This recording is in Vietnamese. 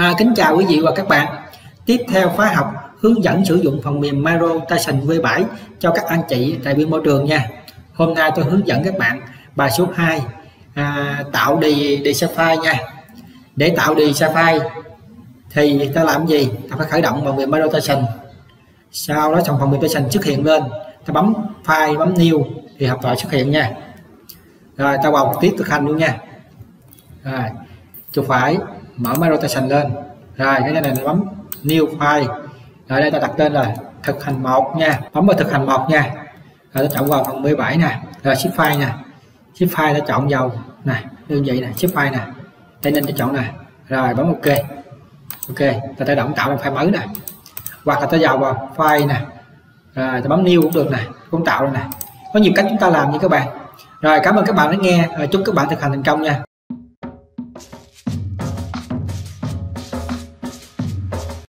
À, kính chào quý vị và các bạn. Tiếp theo khóa học hướng dẫn sử dụng phần mềm Miro Tyson V7 cho các anh chị tại viên môi trường nha. Hôm nay tôi hướng dẫn các bạn bài số 2 à, tạo đi đi file nha. Để tạo đi file thì ta làm gì? Ta phải khởi động phần mềm Miro Tyson. Sau đó trong phần mềm Tyson xuất hiện lên, ta bấm file bấm new thì học thoại xuất hiện nha. Rồi ta vào tiếp thực hành luôn nha. Rồi, chuột phải mở máy rotation lên. Rồi, cái này là bấm new file. Rồi, đây ta đặt tên là thực hành một nha. Bấm vào thực hành một nha. Rồi, ta chọn vào phần 17 nè. Rồi ship file nè. Ship file ta chọn vào nè, đơn vị nè ship file nè. Đây, nên ta chọn nè. Rồi, bấm ok. Ok, ta tự động tạo một file mới nè. Hoặc là ta vào vào file nè. Rồi, ta bấm new cũng được nè, cũng tạo rồi nè. Có nhiều cách chúng ta làm như các bạn. Rồi, cảm ơn các bạn đã nghe. Chúc các bạn thực hành thành công nha.